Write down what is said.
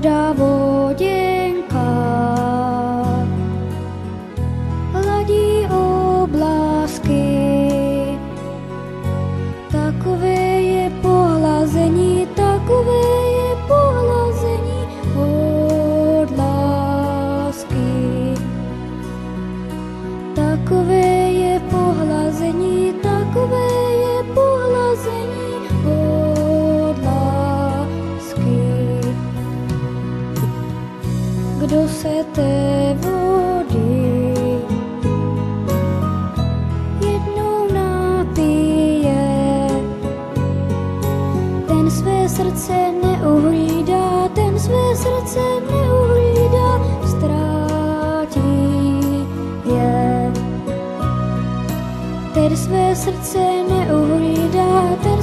double, yeah. Té vody jednou napije. Ten své srdce neuhlídá, ten své srdce neuhlídá, ztrátí je. Ten své srdce neuhlídá, ten